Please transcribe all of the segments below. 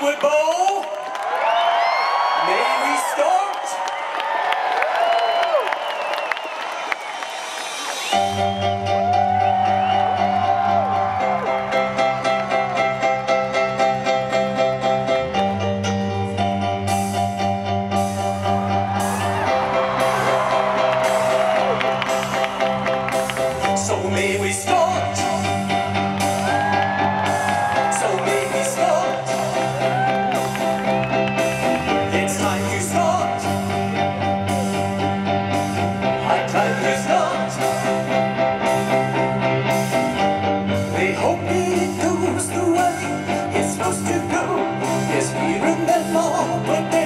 bow. May we start? And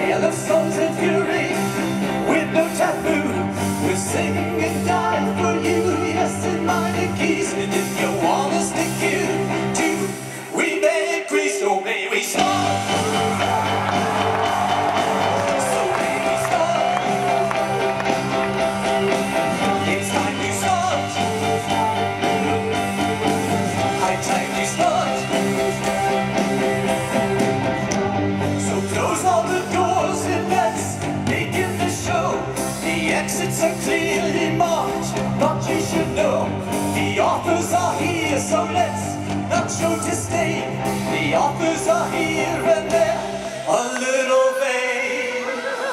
tale of songs and fury with no taboo. We're singing and dying for you, yes, in minor keys. And if you authors are here, so let's not show disdain. The authors are here and they're a little vain,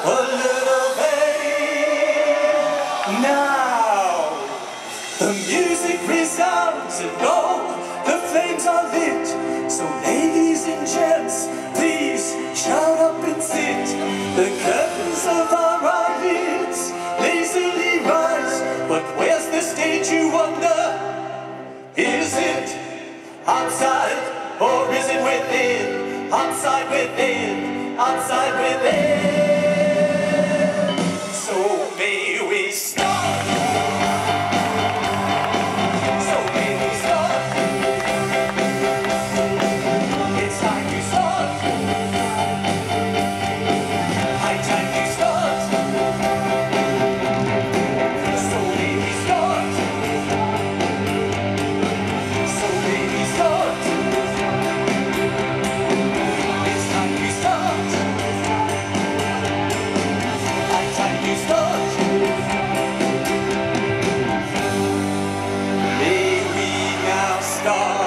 a little vain. Now. The music resounds and all the flames are lit. So ladies and gents, please shout up and sit. The curtains of our eyelids lazily rise. But where's the stage you wonder? Outside or is it within? Outside within, outside. God.